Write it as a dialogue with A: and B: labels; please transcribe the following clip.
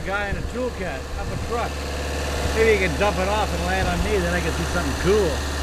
A: A guy in a ToolCat up a truck. Maybe he can dump it off and land on me, then I can see something cool.